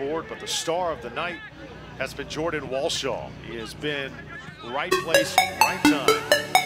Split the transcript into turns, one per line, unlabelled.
board, but the star of the night has been Jordan Walshaw. He has been right place, right time.